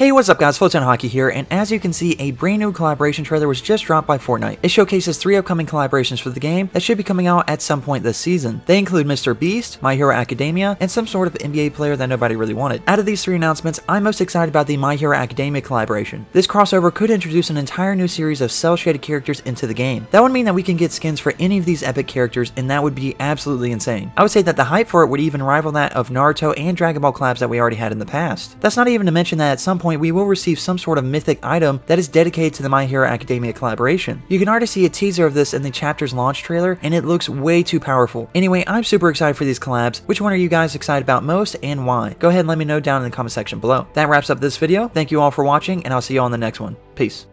Hey, what's up guys, Flotown Hockey here, and as you can see, a brand new collaboration trailer was just dropped by Fortnite. It showcases three upcoming collaborations for the game that should be coming out at some point this season. They include Mr. Beast, My Hero Academia, and some sort of NBA player that nobody really wanted. Out of these three announcements, I'm most excited about the My Hero Academia collaboration. This crossover could introduce an entire new series of cel-shaded characters into the game. That would mean that we can get skins for any of these epic characters, and that would be absolutely insane. I would say that the hype for it would even rival that of Naruto and Dragon Ball collabs that we already had in the past. That's not even to mention that at some point we will receive some sort of mythic item that is dedicated to the My Hero Academia collaboration. You can already see a teaser of this in the chapter's launch trailer, and it looks way too powerful. Anyway, I'm super excited for these collabs. Which one are you guys excited about most, and why? Go ahead and let me know down in the comment section below. That wraps up this video. Thank you all for watching, and I'll see you on the next one. Peace.